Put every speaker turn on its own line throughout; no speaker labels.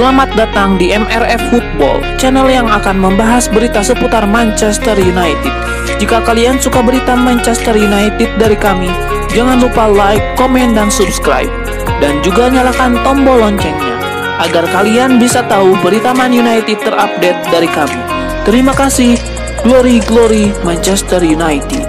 Selamat datang di MRF Football, channel yang akan membahas berita seputar Manchester United. Jika kalian suka berita Manchester United dari kami, jangan lupa like, komen, dan subscribe. Dan juga nyalakan tombol loncengnya, agar kalian bisa tahu berita Man United terupdate dari kami. Terima kasih, Glory Glory Manchester United.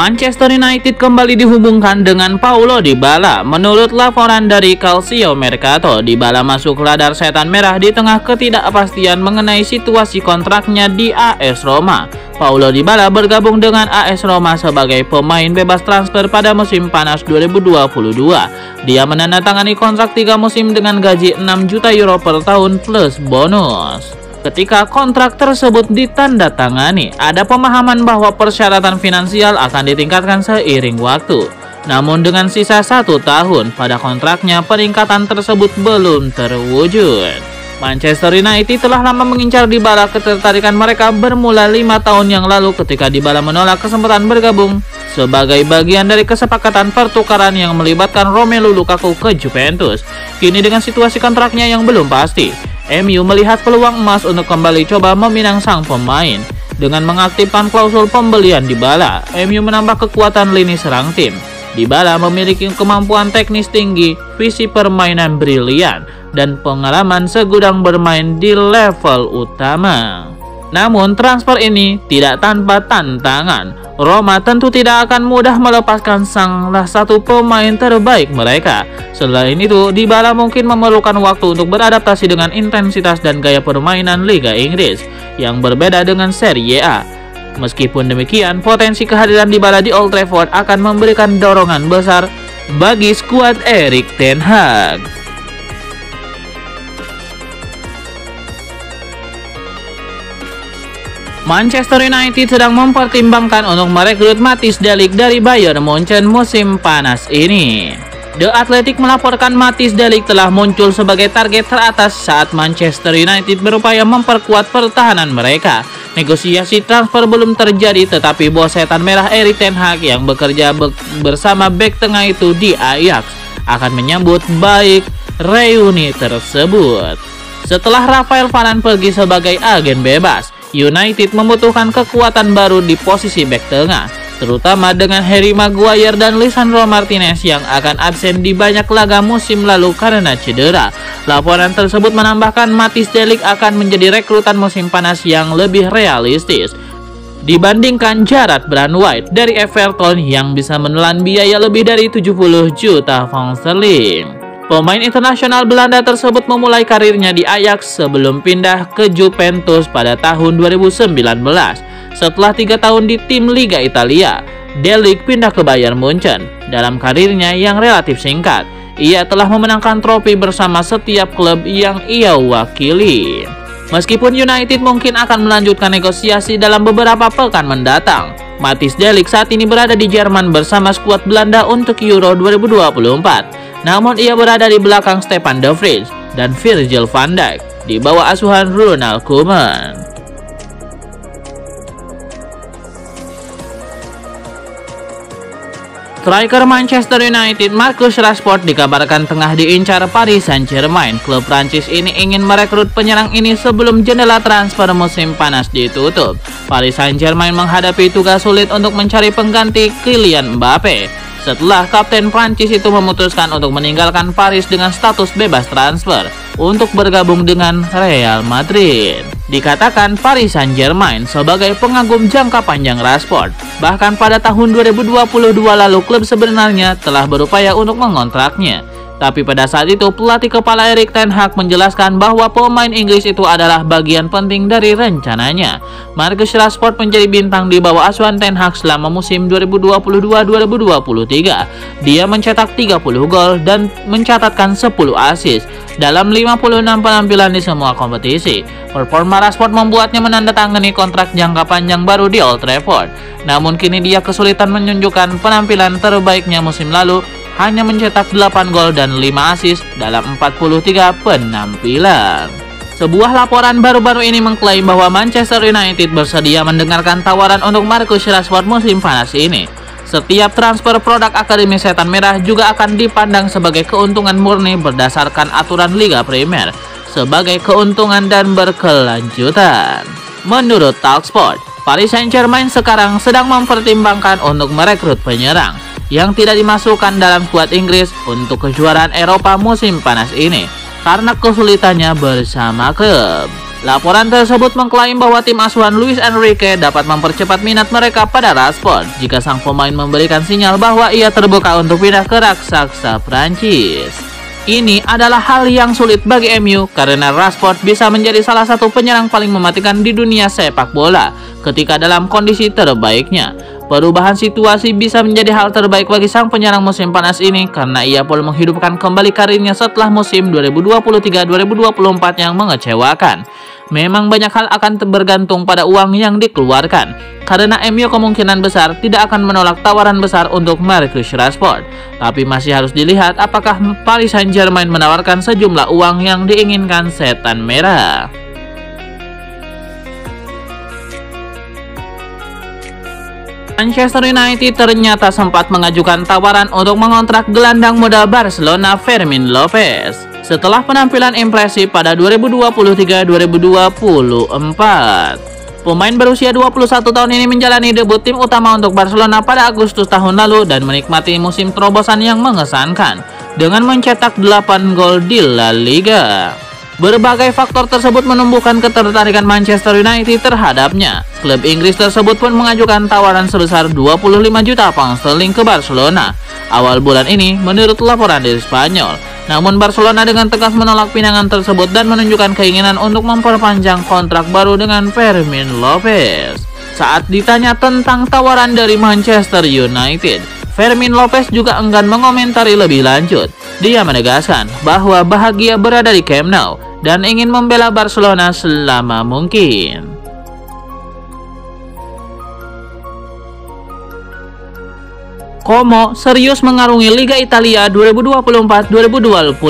Manchester United kembali dihubungkan dengan Paulo Dybala. Menurut laporan dari Calcio Mercato, Dybala masuk radar setan merah di tengah ketidakpastian mengenai situasi kontraknya di AS Roma. Paulo Dybala bergabung dengan AS Roma sebagai pemain bebas transfer pada musim panas 2022. Dia menandatangani kontrak 3 musim dengan gaji 6 juta euro per tahun plus bonus. Ketika kontrak tersebut ditandatangani, ada pemahaman bahwa persyaratan finansial akan ditingkatkan seiring waktu. Namun dengan sisa satu tahun pada kontraknya, peningkatan tersebut belum terwujud. Manchester United telah lama mengincar Dybala ketertarikan mereka bermula lima tahun yang lalu ketika Dybala menolak kesempatan bergabung sebagai bagian dari kesepakatan pertukaran yang melibatkan Romelu Lukaku ke Juventus. Kini dengan situasi kontraknya yang belum pasti, MU melihat peluang emas untuk kembali coba meminang sang pemain. Dengan mengaktifkan klausul pembelian di Bala, MU menambah kekuatan lini serang tim. Di Bala memiliki kemampuan teknis tinggi, visi permainan brilian, dan pengalaman segudang bermain di level utama. Namun transfer ini tidak tanpa tantangan. Roma tentu tidak akan mudah melepaskan salah satu pemain terbaik mereka. Selain itu, Dybala mungkin memerlukan waktu untuk beradaptasi dengan intensitas dan gaya permainan Liga Inggris yang berbeda dengan Serie A. Meskipun demikian, potensi kehadiran Dybala di Old Trafford akan memberikan dorongan besar bagi skuad Erik Ten Hag. Manchester United sedang mempertimbangkan untuk merekrut Matis Delik dari Bayern Munchen musim panas ini. The Athletic melaporkan Matis Delik telah muncul sebagai target teratas saat Manchester United berupaya memperkuat pertahanan mereka. Negosiasi transfer belum terjadi tetapi bos setan merah Erik Ten Hag yang bekerja be bersama bek tengah itu di Ajax akan menyambut baik reuni tersebut. Setelah Rafael Varane pergi sebagai agen bebas, United membutuhkan kekuatan baru di posisi bek tengah, terutama dengan Harry Maguire dan Lisandro Martinez yang akan absen di banyak laga musim lalu karena cedera. Laporan tersebut menambahkan Matis Delik akan menjadi rekrutan musim panas yang lebih realistis dibandingkan Jared White dari Everton yang bisa menelan biaya lebih dari 70 juta pound sterling. Pemain internasional Belanda tersebut memulai karirnya di Ajax sebelum pindah ke Juventus pada tahun 2019. Setelah tiga tahun di tim Liga Italia, Delic pindah ke Bayern Munchen. Dalam karirnya yang relatif singkat, ia telah memenangkan trofi bersama setiap klub yang ia wakili. Meskipun United mungkin akan melanjutkan negosiasi dalam beberapa pekan mendatang, Matis Delik saat ini berada di Jerman bersama skuad Belanda untuk Euro 2024. Namun ia berada di belakang Stefan De Vrij dan Virgil van Dijk di bawah asuhan Ronald Koeman. Striker Manchester United Marcus Rashford dikabarkan tengah diincar Paris Saint-Germain. Klub Prancis ini ingin merekrut penyerang ini sebelum jendela transfer musim panas ditutup. Paris Saint-Germain menghadapi tugas sulit untuk mencari pengganti Kylian Mbappe setelah Kapten Prancis itu memutuskan untuk meninggalkan Paris dengan status bebas transfer untuk bergabung dengan Real Madrid. Dikatakan Paris Saint-Germain sebagai pengagum jangka panjang Rashford. Bahkan pada tahun 2022 lalu klub sebenarnya telah berupaya untuk mengontraknya. Tapi pada saat itu pelatih kepala Erik Ten Hag menjelaskan bahwa pemain Inggris itu adalah bagian penting dari rencananya. Marcus Rashford menjadi bintang di bawah asuhan Ten Hag selama musim 2022-2023. Dia mencetak 30 gol dan mencatatkan 10 assist dalam 56 penampilan di semua kompetisi. Performa Rashford membuatnya menandatangani kontrak jangka panjang baru di Old Trafford. Namun kini dia kesulitan menunjukkan penampilan terbaiknya musim lalu hanya mencetak 8 gol dan 5 assist dalam 43 penampilan. Sebuah laporan baru-baru ini mengklaim bahwa Manchester United bersedia mendengarkan tawaran untuk Marcus Rashford musim panas ini. Setiap transfer produk Akademi Setan Merah juga akan dipandang sebagai keuntungan murni berdasarkan aturan Liga Premier, sebagai keuntungan dan berkelanjutan. Menurut Talksport, Paris Saint-Germain sekarang sedang mempertimbangkan untuk merekrut penyerang yang tidak dimasukkan dalam kuat Inggris untuk kejuaraan Eropa musim panas ini karena kesulitannya bersama klub. Laporan tersebut mengklaim bahwa tim asuhan Luis Enrique dapat mempercepat minat mereka pada Rashford jika sang pemain memberikan sinyal bahwa ia terbuka untuk pindah ke raksasa Prancis. Ini adalah hal yang sulit bagi MU karena Rashford bisa menjadi salah satu penyerang paling mematikan di dunia sepak bola ketika dalam kondisi terbaiknya. Perubahan situasi bisa menjadi hal terbaik bagi sang penyerang musim panas ini karena ia pun menghidupkan kembali karirnya setelah musim 2023-2024 yang mengecewakan. Memang banyak hal akan bergantung pada uang yang dikeluarkan karena MU kemungkinan besar tidak akan menolak tawaran besar untuk Marcus Rashford. Tapi masih harus dilihat apakah Paris Saint-Germain menawarkan sejumlah uang yang diinginkan setan merah. Manchester United ternyata sempat mengajukan tawaran untuk mengontrak gelandang muda Barcelona Fermin Lopez setelah penampilan impresif pada 2023-2024. Pemain berusia 21 tahun ini menjalani debut tim utama untuk Barcelona pada Agustus tahun lalu dan menikmati musim terobosan yang mengesankan dengan mencetak 8 gol di La Liga. Berbagai faktor tersebut menumbuhkan ketertarikan Manchester United terhadapnya. Klub Inggris tersebut pun mengajukan tawaran sebesar 25 juta pound sterling ke Barcelona awal bulan ini menurut laporan dari Spanyol. Namun Barcelona dengan tegas menolak pinangan tersebut dan menunjukkan keinginan untuk memperpanjang kontrak baru dengan Fermin Lopez. Saat ditanya tentang tawaran dari Manchester United, Fermin Lopez juga enggan mengomentari lebih lanjut. Dia menegaskan bahwa bahagia berada di Camp Nou dan ingin membela Barcelona selama mungkin. Como serius mengarungi Liga Italia 2024-2025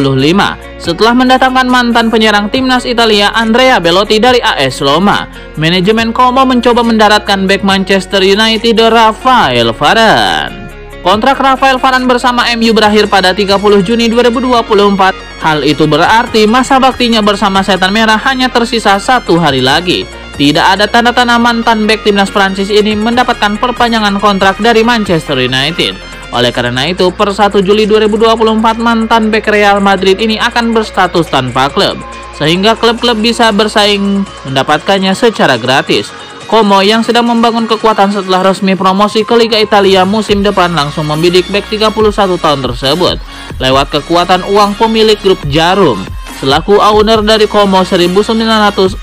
setelah mendatangkan mantan penyerang timnas Italia Andrea Belotti dari AS Roma. Manajemen Como mencoba mendaratkan bek Manchester United Rafael Varane. Kontrak Rafael Varane bersama MU berakhir pada 30 Juni 2024. Hal itu berarti masa baktinya bersama Setan Merah hanya tersisa satu hari lagi. Tidak ada tanda-tanda mantan bek timnas Prancis ini mendapatkan perpanjangan kontrak dari Manchester United. Oleh karena itu, per 1 Juli 2024 mantan bek Real Madrid ini akan berstatus tanpa klub, sehingga klub-klub bisa bersaing mendapatkannya secara gratis. Como yang sedang membangun kekuatan setelah resmi promosi ke Liga Italia musim depan langsung membidik back 31 tahun tersebut lewat kekuatan uang pemilik grup Jarum. Selaku owner dari Como 1907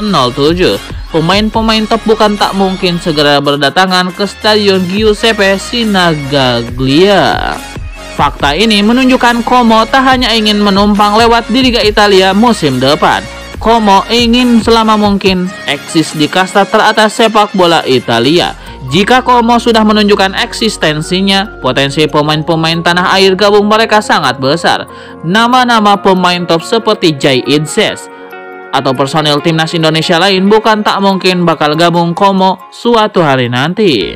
pemain-pemain top bukan tak mungkin segera berdatangan ke Stadion Giuseppe Sinagaglia. Fakta ini menunjukkan Como tak hanya ingin menumpang lewat di Liga Italia musim depan Como ingin selama mungkin eksis di kasta teratas sepak bola Italia. Jika Como sudah menunjukkan eksistensinya, potensi pemain-pemain tanah air gabung mereka sangat besar. Nama-nama pemain top seperti Jay Idzes atau personil timnas Indonesia lain bukan tak mungkin bakal gabung Como suatu hari nanti.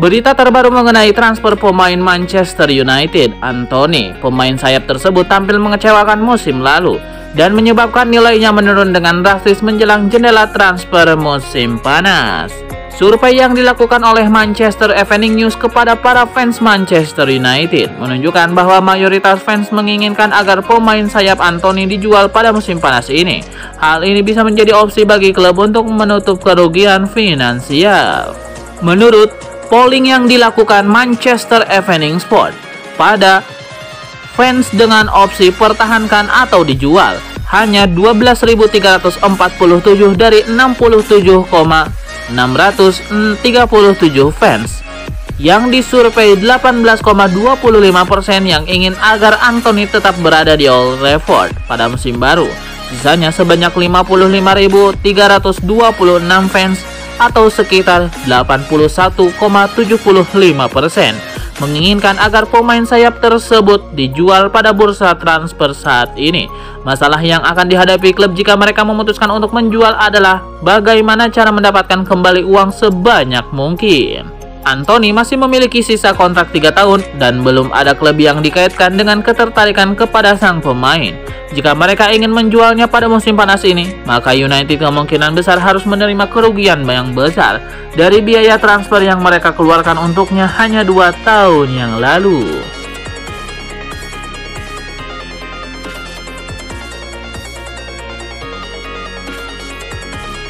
Berita terbaru mengenai transfer pemain Manchester United, Anthony. Pemain sayap tersebut tampil mengecewakan musim lalu dan menyebabkan nilainya menurun dengan drastis menjelang jendela transfer musim panas. Survei yang dilakukan oleh Manchester Evening News kepada para fans Manchester United menunjukkan bahwa mayoritas fans menginginkan agar pemain sayap Anthony dijual pada musim panas ini. Hal ini bisa menjadi opsi bagi klub untuk menutup kerugian finansial. Menurut polling yang dilakukan Manchester Evening Sport pada fans dengan opsi pertahankan atau dijual hanya 12.347 dari 67,637 fans yang disurvei 18,25% yang ingin agar Anthony tetap berada di Old Trafford pada musim baru. Sisanya sebanyak 55.326 fans atau sekitar 81,75 persen menginginkan agar pemain sayap tersebut dijual pada bursa transfer saat ini. Masalah yang akan dihadapi klub jika mereka memutuskan untuk menjual adalah bagaimana cara mendapatkan kembali uang sebanyak mungkin. Anthony masih memiliki sisa kontrak 3 tahun dan belum ada klub yang dikaitkan dengan ketertarikan kepada sang pemain. Jika mereka ingin menjualnya pada musim panas ini, maka United kemungkinan besar harus menerima kerugian yang besar dari biaya transfer yang mereka keluarkan untuknya hanya dua tahun yang lalu.